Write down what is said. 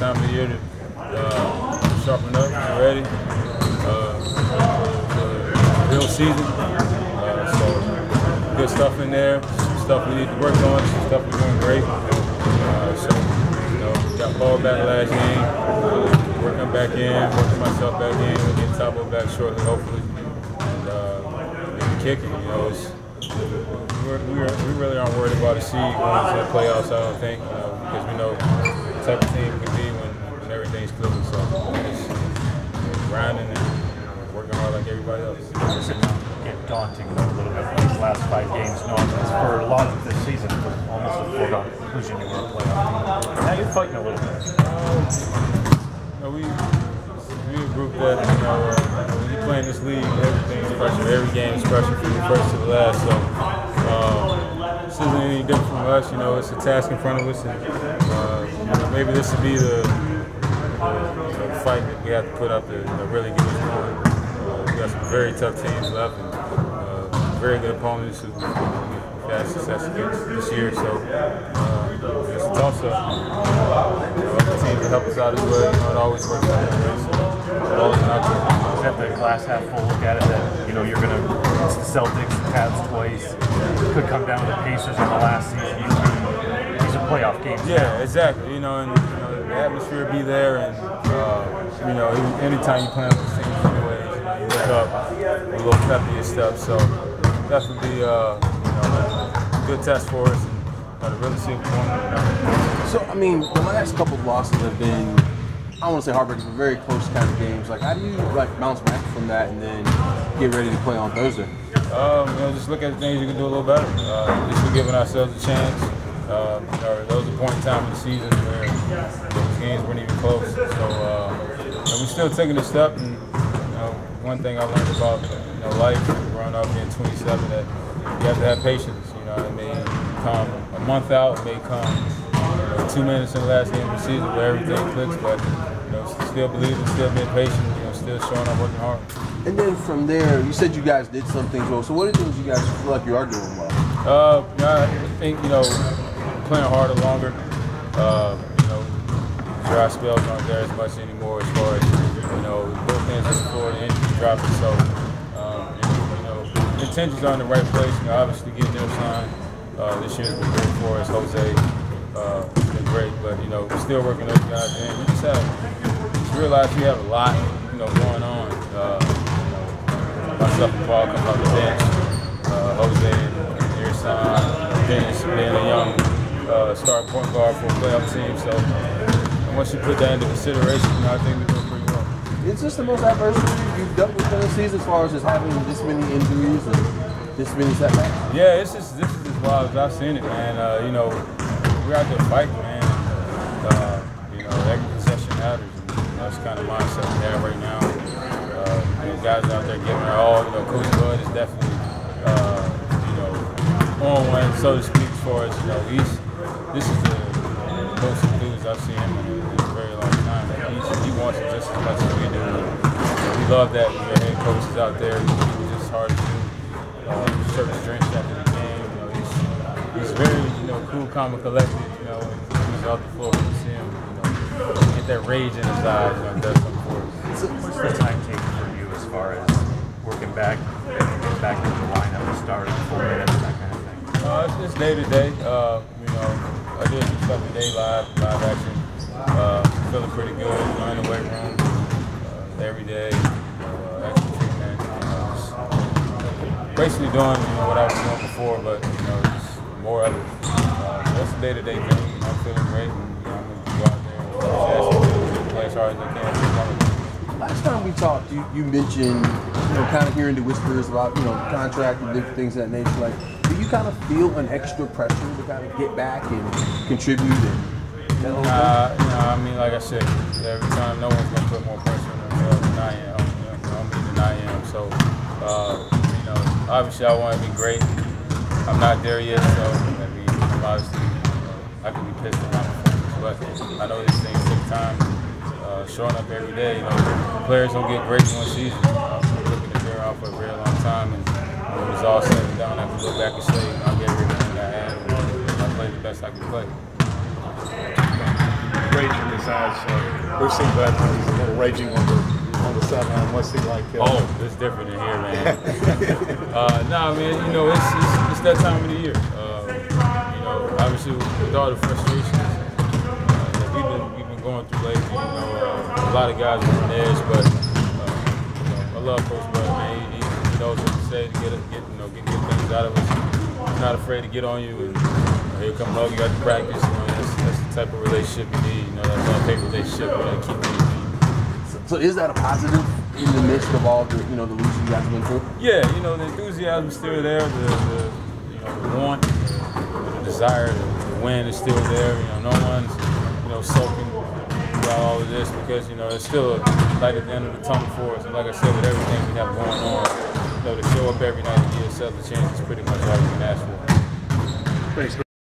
time of year to uh, sharpen up, get ready. Uh, real season. Uh, so good stuff in there. Some stuff we need to work on. Some stuff we're doing great. Uh, so you know, got ball back last game. Uh, working back in, working myself back in. We'll get Thabo back shortly, hopefully, and uh, kicking. You know, we're, we're, we really aren't worried about a seed going into the playoffs. I don't think, know, because we know the type of team we can be So just grinding and working hard like everybody else. Does it get daunting a little bit these last five games, knowing that for a lot of this season was almost a foregone conclusion you were a playoff team. Now you're fighting a little bit. You know, we we a group that you know uh, when you play in this league, everything's pressure. Every game is pressure from the first to the last. So um, this isn't any different from us. You know, it's a task in front of us, and uh, maybe this would be the, the fight that we have to put up to you know, really get us going. Uh, we got some very tough teams left, and uh, very good opponents who we've had success against this year. So uh, it's a toss-up. Uh, you know, other teams help us out as well. You know, it always works out. So always an opportunity. The glass half full look at it that, you know, you're going to, it's the Celtics, Cavs twice, could come down to the Pacers in the last season. You, playoff games. Yeah, exactly. You know, and you know, the atmosphere be there, and uh, you know, anytime you play on those teams, anyways, you, know, look up a little peppy and stuff. So definitely, uh, you know, a good test for us, and you know, to really see what we. You know. So, I mean, the last couple of losses have been, I don't want to say heartbreaking, but very close kind of games. Like, how do you like bounce back from that and then get ready to play on Thursday? Um, you know, just look at the things you can do a little better. Uh, at least we're giving ourselves a chance. Uh, you know, there was a point in time in the season where those games weren't even close. So uh, you know, we're still taking a step. And you know, one thing I learned about you know life, growing up being 27, that you have to have patience. You know, it may come a month out, it may come you know, two minutes in the last game of the season where everything clicks, but you know, still believing, still being patient, you know, still showing up, working hard. And then from there, you said you guys did some things well. So, what are things you guys feel like you are doing well? Uh, I think you know, playing harder longer. Uh, you know, dry spells aren't there as much anymore as far as you know, both ends of the floor, the dropping. So, um, you know, intentions are in the right place. You know, obviously getting their sign uh, this year's been great for us. Jose, uh, been great, but you know, we're still working those guys in. We just have just realized we have a lot, you know, going on. Uh, you know, myself and Paul come off the bench. Uh, Jose son, Dennis being a young uh, star point guard for a playoff team. So and once you put that into consideration, you know, I think we're doing pretty well. It's just the most adversity you've dealt with in the season as far as just having this many injuries and this many setbacks? Yeah, it's just this is as wild as I've seen it, man. Uh, you know, we're out there fighting, man. And, uh, you know, every possession matters. And that's kind of mindset we have right now. Uh, you know, guys out there giving their all. You know, Coach Bud is definitely, uh, you know, on one, so to speak, as far as you know, he's this is the most enthused I've seen him in a, in a very long time. He's, he wants it just as much as we do. We love that your head coach is out there. He's just hard to do. Uh, certain drinks after the game. You know, he's, he's very, you know, cool, calm, and collected. You know, when he's off the floor, you see him, you know, get that rage in his eyes. You know, it does something for us. What's the time take for you as far as working back, getting back into the lineup, starting full minutes, that kind of thing? Uh, it's just day to day. Uh, you know, I did some stuff today live, live action. Uh, feeling pretty good. In the weight room uh, every day. Uh, treatment. Basically doing you know what I was doing before, but you know, just more of it. Uh, that's a day to day thing. You know, I'm feeling great, and you know, I'm gonna go out there and just play as hard as I can. Last time we talked, you, you mentioned, you know, kind of hearing the whispers about, you know, contract and different things of that nature. Like, do you kind of feel an extra pressure to kind of get back and contribute and whole? Uh, I mean, like I said, every time no one's gonna put more pressure on themselves than I am. You know, I'm me than I am. So, uh, you know, obviously I want to be great. I'm not there yet, so I mean, obviously I could be pissed at my performance, but I know these things take time. Uh, showing up every day, you know, players don't get great in one season. We've seen veterans a little raging on the on the sideline. What's he like? Uh, Oh, it's different in here, man. uh, nah, man, you know, it's, it's, it's that time of the year. Uh, you know, obviously with all the frustrations uh, we've been, we've been going through lately, you know, uh, a lot of guys are on edge, but uh, you know, I love Coach Bud, man. He, he knows what to say to get, get you know, get, get things out of us. He's not afraid to get on you and you know, he'll come hug you after practice. You know, type of relationship you need. You know, that love hate relationship that keep on. So, so is that a positive in the midst of all the you know the losing you guys have been through? Yeah, you know, the enthusiasm is still there, the, the you know, the want, the, the desire to, to win is still there. You know, no one's, you know, sulking about all of this because, you know, it's still a light at the end of the tunnel for us. And like I said, with everything we have going on, you know, to show up every night and give yourself a chance is pretty much all you can ask for. Thanks.